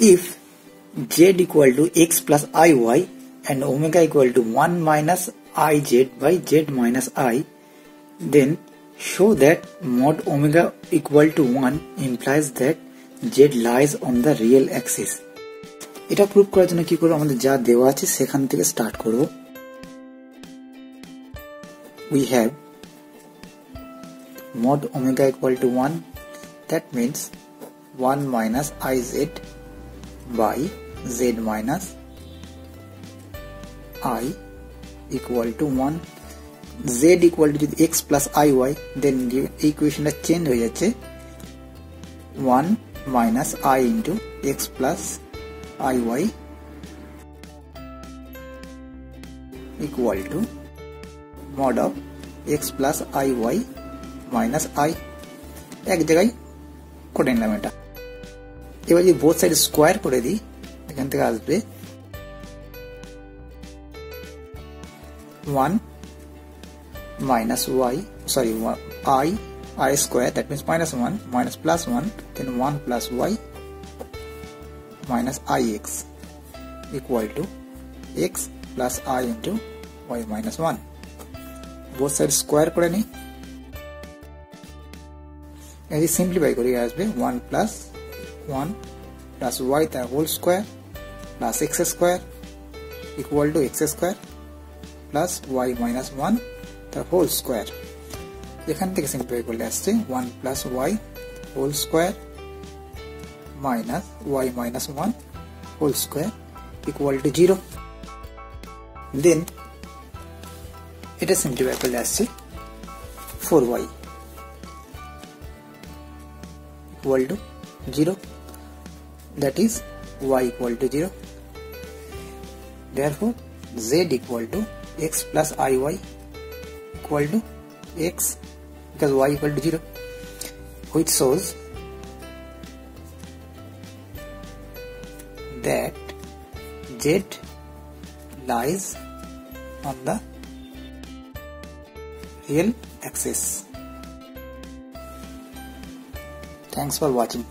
if z equal to x plus iy and omega equal to 1 minus iz by z minus i then show that mod omega equal to 1 implies that z lies on the real axis এটা prove করার জন্য কি করব আমাদের যা দেওয়া আছে সেখান থেকে স্টার্ট করব we have mod omega equal to 1 that means 1 minus iz by z minus i equal to 1 z equal to x plus iy then ইকুয়েশনটা চেঞ্জ হয়ে যাচ্ছে 1 minus i into x plus iy equal to mod of x plus iy minus i এক জায়গায় করে নিলাম এটা এবার যদি বোথ সাইড স্কোয়ার করে দিই এখান থেকে আসবে one minus y sorry i i square that means minus 1 minus plus 1 then 1 plus y minus ix equal to x plus i into y minus 1 both sides square করে নিই এই simplify করি আসবে 1 plus 1 plus y the whole square plus x square equal to x square plus y minus 1 the whole square এখান থেকে simplify করলে আসছে 1 plus y whole square minus y minus 1 whole square equal to 0 then এটা simplify করলে আসছে 4y equal to 0 that is y equal to 0 therefore z equal to x plus iy equal to x because y equal to 0 which shows that z lies on the real axis. Thanks for watching